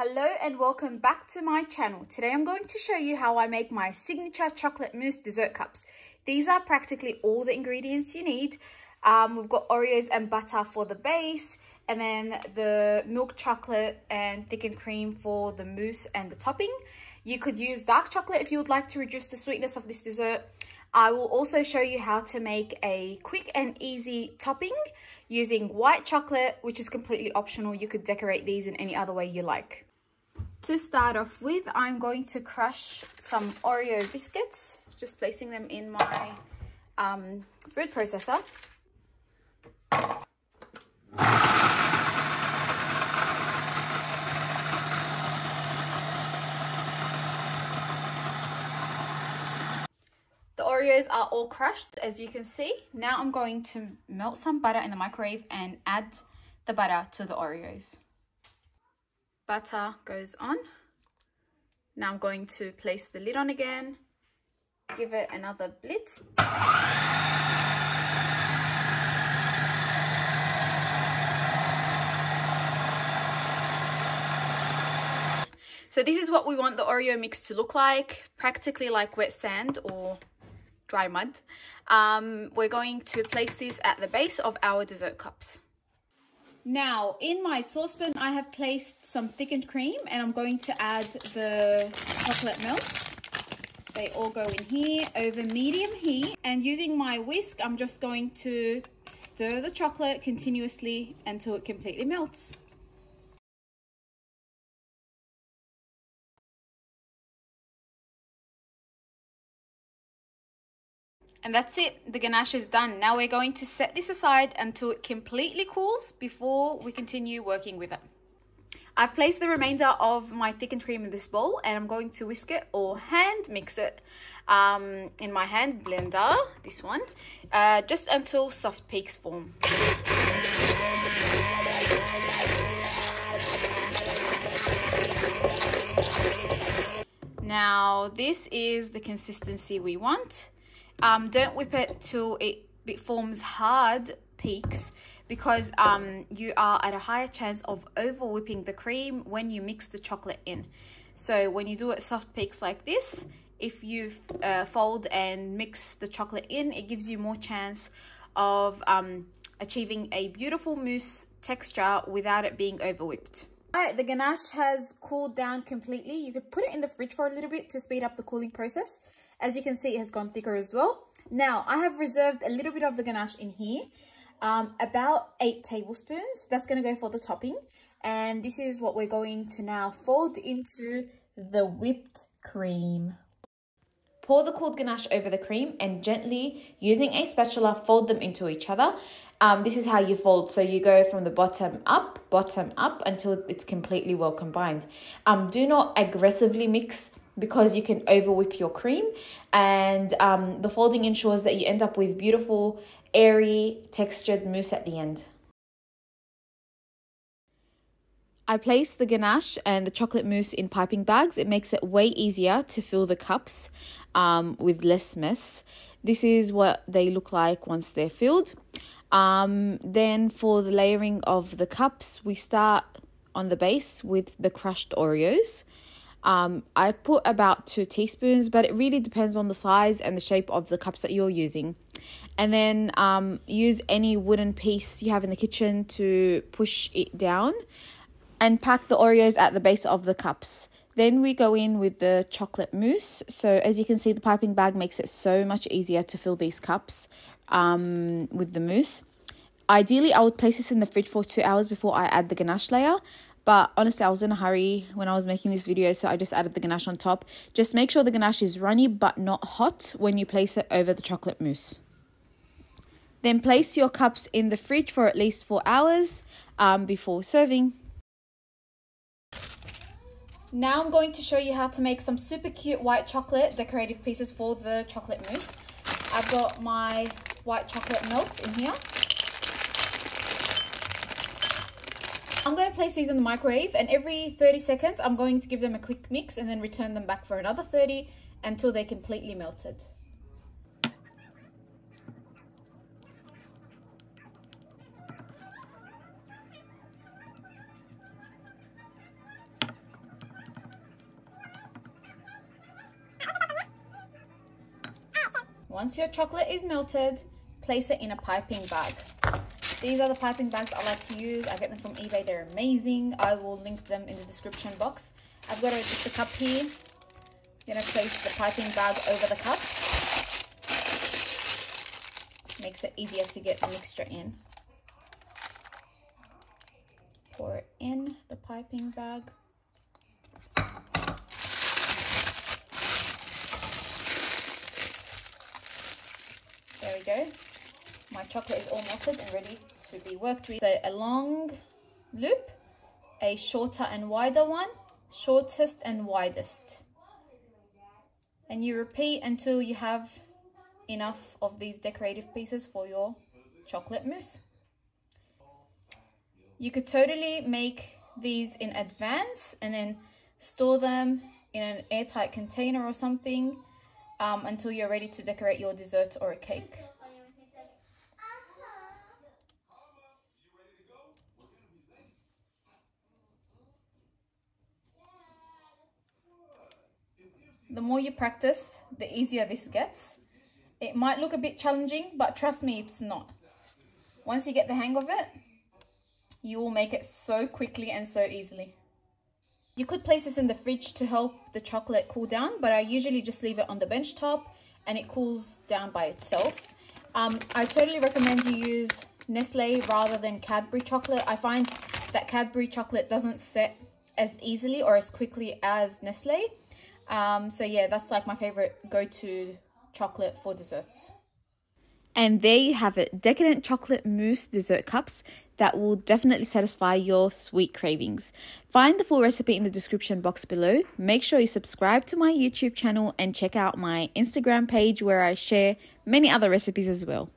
Hello and welcome back to my channel. Today I'm going to show you how I make my signature chocolate mousse dessert cups. These are practically all the ingredients you need. Um, we've got Oreos and butter for the base and then the milk chocolate and thickened cream for the mousse and the topping. You could use dark chocolate if you would like to reduce the sweetness of this dessert. I will also show you how to make a quick and easy topping using white chocolate, which is completely optional. You could decorate these in any other way you like. To start off with, I'm going to crush some Oreo biscuits, just placing them in my um, food processor. The Oreos are all crushed, as you can see. Now I'm going to melt some butter in the microwave and add the butter to the Oreos butter goes on. Now I'm going to place the lid on again, give it another blitz. So this is what we want the Oreo mix to look like, practically like wet sand or dry mud. Um, we're going to place this at the base of our dessert cups. Now, in my saucepan, I have placed some thickened cream and I'm going to add the chocolate melts. They all go in here over medium heat. And using my whisk, I'm just going to stir the chocolate continuously until it completely melts. And that's it, the ganache is done. Now we're going to set this aside until it completely cools before we continue working with it. I've placed the remainder of my thickened cream in this bowl and I'm going to whisk it or hand mix it um, in my hand blender, this one, uh, just until soft peaks form. Now this is the consistency we want. Um, don't whip it till it, it forms hard peaks because um, you are at a higher chance of over whipping the cream when you mix the chocolate in. So when you do it soft peaks like this, if you uh, fold and mix the chocolate in, it gives you more chance of um, achieving a beautiful mousse texture without it being over whipped. Alright, the ganache has cooled down completely. You could put it in the fridge for a little bit to speed up the cooling process. As you can see, it has gone thicker as well. Now, I have reserved a little bit of the ganache in here, um, about eight tablespoons. That's going to go for the topping. And this is what we're going to now fold into the whipped cream. Pour the cooled ganache over the cream and gently, using a spatula, fold them into each other. Um, this is how you fold. So you go from the bottom up, bottom up until it's completely well combined. Um, do not aggressively mix because you can over whip your cream and um, the folding ensures that you end up with beautiful airy textured mousse at the end. I place the ganache and the chocolate mousse in piping bags. It makes it way easier to fill the cups um, with less mess. This is what they look like once they're filled. Um, then for the layering of the cups, we start on the base with the crushed Oreos. Um, I put about two teaspoons, but it really depends on the size and the shape of the cups that you're using. And then um, use any wooden piece you have in the kitchen to push it down and pack the Oreos at the base of the cups. Then we go in with the chocolate mousse. So as you can see, the piping bag makes it so much easier to fill these cups um, with the mousse. Ideally, I would place this in the fridge for two hours before I add the ganache layer. But honestly, I was in a hurry when I was making this video, so I just added the ganache on top. Just make sure the ganache is runny but not hot when you place it over the chocolate mousse. Then place your cups in the fridge for at least 4 hours um, before serving. Now I'm going to show you how to make some super cute white chocolate decorative pieces for the chocolate mousse. I've got my white chocolate melts in here. place these in the microwave and every 30 seconds I'm going to give them a quick mix and then return them back for another 30 until they're completely melted. Once your chocolate is melted, place it in a piping bag. These are the piping bags I like to use. I get them from eBay. They're amazing. I will link them in the description box. I've got a, just a cup here. I'm going to place the piping bag over the cup. Makes it easier to get the mixture in. Pour it in the piping bag. There we go. My chocolate is all melted and ready to be worked with. So a long loop, a shorter and wider one, shortest and widest. And you repeat until you have enough of these decorative pieces for your chocolate mousse. You could totally make these in advance and then store them in an airtight container or something um, until you're ready to decorate your dessert or a cake. The more you practice, the easier this gets. It might look a bit challenging, but trust me, it's not. Once you get the hang of it, you will make it so quickly and so easily. You could place this in the fridge to help the chocolate cool down, but I usually just leave it on the bench top and it cools down by itself. Um, I totally recommend you use Nestle rather than Cadbury chocolate. I find that Cadbury chocolate doesn't set as easily or as quickly as Nestle. Um, so yeah, that's like my favorite go-to chocolate for desserts. And there you have it, decadent chocolate mousse dessert cups that will definitely satisfy your sweet cravings. Find the full recipe in the description box below. Make sure you subscribe to my YouTube channel and check out my Instagram page where I share many other recipes as well.